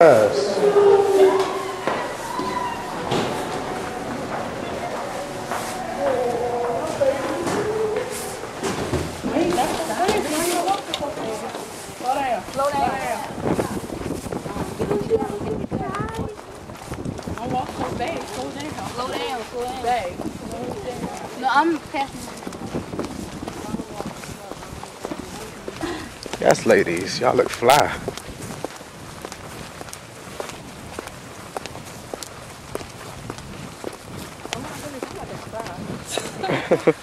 Down. No, I'm passing. Yes, ladies, y'all look fly. I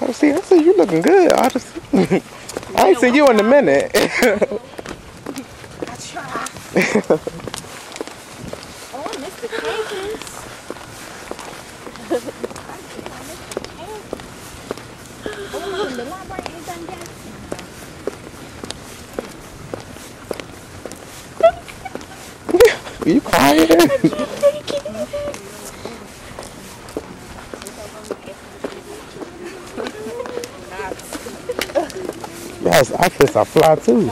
oh, see, I see you looking good. I just, I ain't seen you in a minute. I try. Oh. Oh, you quiet? yes, I feel I fly too.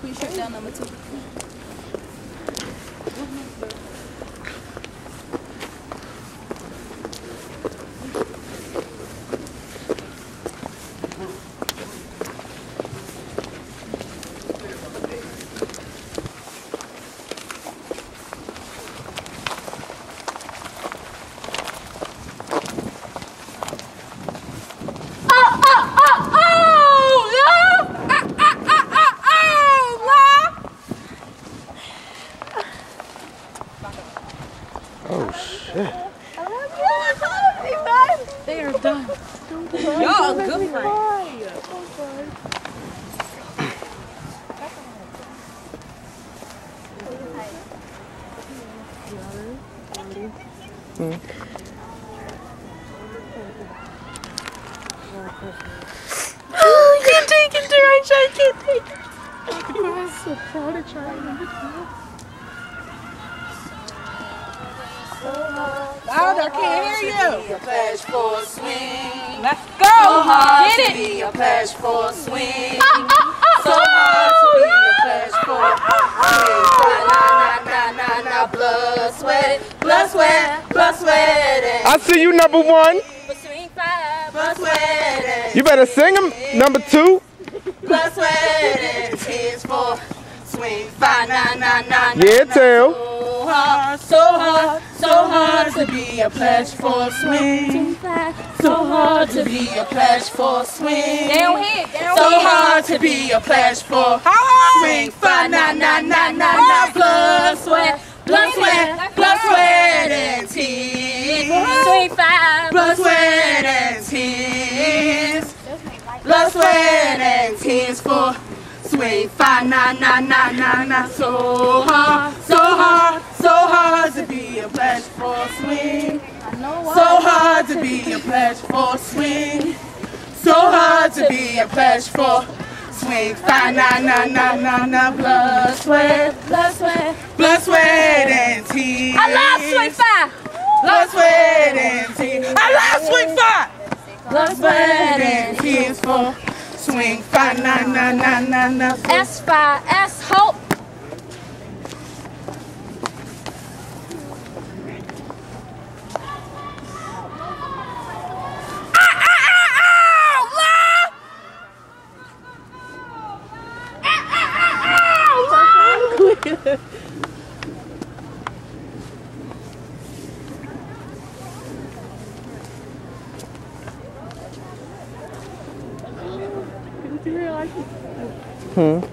Put your shirt down, number two. Oh shit. They are done. Y'all a good friend. I oh, can't take it, Rachel. I can't take it. I'm so proud of Charlie. Louder, I can't hear you. a pledge for a swing. Let's So go. hard Get to it. be a pledge for a swing. Ah, So hard to be a pledge for a swing. Na na na na na blood sweat, blood sweat, blood sweat, I see you number one. and swing Phi, blood sweat, and You better sing them number two. blood sweat and tears for swing Phi. Na na na na. Yeah, na. tell. So hard, so hard, so hard to be a pledge for a swing. So hard to be a pledge for a swing. Down here, down So hard to be a pledge for swing. Five na na na na na blood sweat blood sweat blood sweat and tears Swing Phi. blood sweat and tears blood sweat and tears for swing. Five na na na na na. So hard so hard so hard to be a pledge for swing so hard to be a pledge for swing. So hard to be a pledge for swing. Five na na na na na blood sweat, Blood sweat. blood sweat and tears. I love swing Phi. Blood sweat and tears. I love swing Phi. Blood Sweat and tears for swing. Five na na na na na. S five. S hope. Mm-hmm.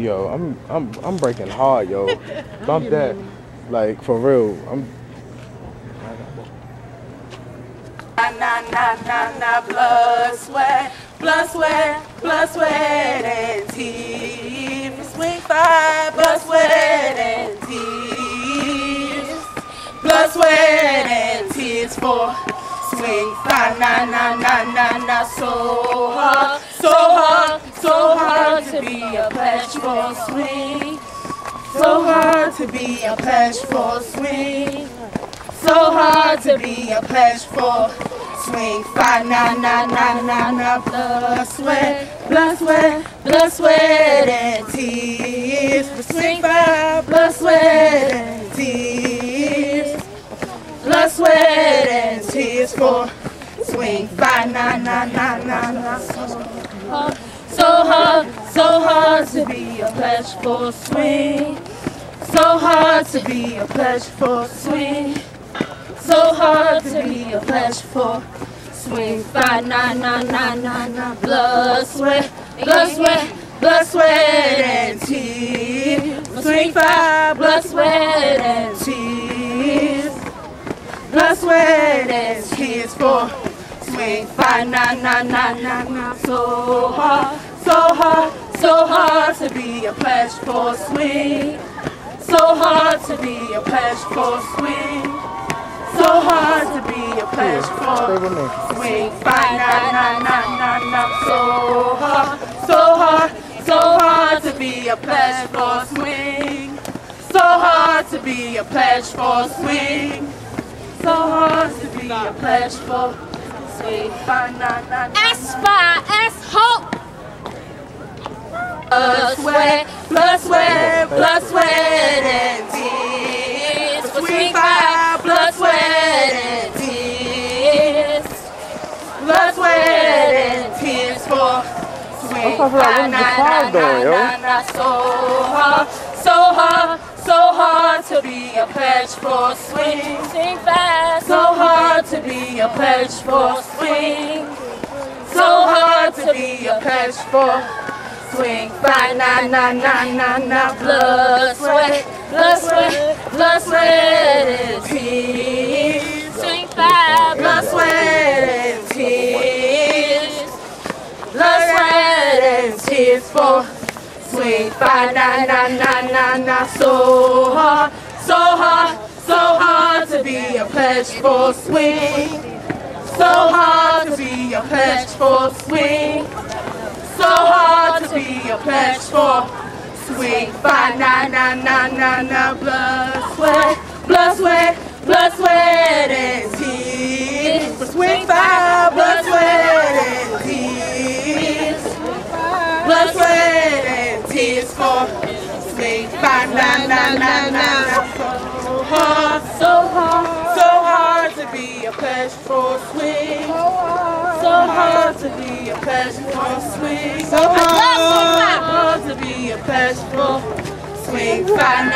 Yo, I'm I'm I'm breaking hard, yo. Bump that. Like for real. I'm Na na na na na blood sweat, blood sweat, blood sweat and tears. Swing Phi, blood sweat and tears. Blood sweat and tears for swing Phi. Na na na na na so hard, so hard, so hard to be a pledge for swing. So hard to be a pleasureful swing. So hard to be a pleasureful swing. Five, nine, nine, nine, nine, nine, blood, sweat, blood, sweat, blood, sweat, and tears. Swing Phi, blood, sweat, and tears. Blood, sweat, tears for swing Phi, nine, nine, nine, nine, nine. So hard, so hard to be a pleasureful swing. So hard to be a pleasureful swing. So hard to be a pleasureful swing. Five, nine, nine, nine, nine, nine. Blood, sweat, blood, sweat, blood, sweat, and tears. Swing Phi, blood, sweat, and tears. And tears for swing Phi, nine, nine, nine, nine, nine. So hard, so hard, so hard to be a pleasureful swing. So hard to be a pleasureful swing. So hard to be a pleasureful swing. Five, nine, nine, nine, nine, nine. So hard, so hard, so hard to be a pleasureful swing. So hard to be a pleasureful swing. So hard to be a pleasureful swing. Five, nine, nine, nine. S by S hope. Blood, sweat, blood, sweat, blood, sweat, and tears. Between five, blood, sweat, and tears. Blood, sweat, and tears for swing. trying to figure out what is the Nine, crowd nine, doing, yo? nine, nine, So hard, so hard, so hard to be a pledge for swing. Sing fast. So hard to be a pledge for swing. So hard to be a pledge for swing. Five, nine, nine, nine, nine, nine. Blood, sweat, blood, sweat, blood, sweat, and tears. Sing fast. Blood, sweat, and tears. Blood, sweat, and tears for swing. Five, nine, nine, nine, nine, nine. So hard, so hard, so hard to be a pledge for swing. So hard to be a pledge for swing. So hard to be a pledge for swing. Five, nine, nine, nine, nine, nine. Blood, sweat, blood, sweat, blood, sweat, and tears. For swing Phi, blood, sweat, and tears. Blood, sweat, and tears for swing Phi, nine, nine, nine, nine. So hard, so hard, so hard to be a pleasureful swing. So hard to be a pleasureful swing. So hard to be a pleasureful swing. Nine.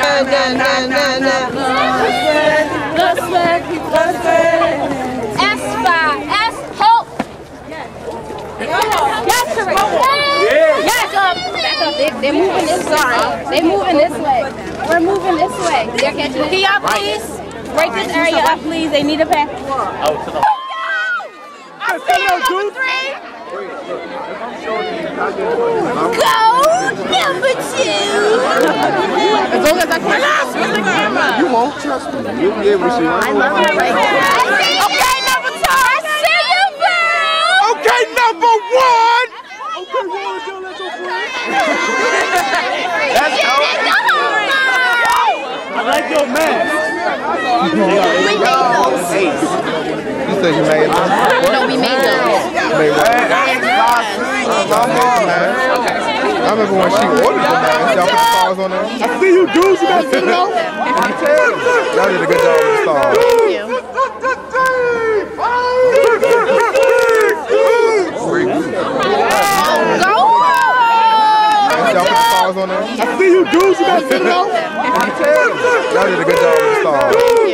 Blood, sweat, blood, sweat, blood, sweat. S by S hope. Yes, correct. Yes, up. Back up. They, they're moving this way. They're moving this way. We're moving this way. They're catching. Can y'all please break this area up, please? They need a pass. Oh, I see number Go number two. As long as I can. You won't trust me. You'll be able to see. Okay, number two. I see you, boo. Okay, number one. Okay, one, yo, let's go for it. Let's go. I like your mask. You said you made them? No, we made those. Made what? I'm uh, on, man. I remember when she ordered the mask. Y'all put the stars on there. I see you dudes. You got to know. Y'all did a good job with the stars. Y'all put the stars on there. I see you dudes. You got to know. Y'all did a good job with the stars.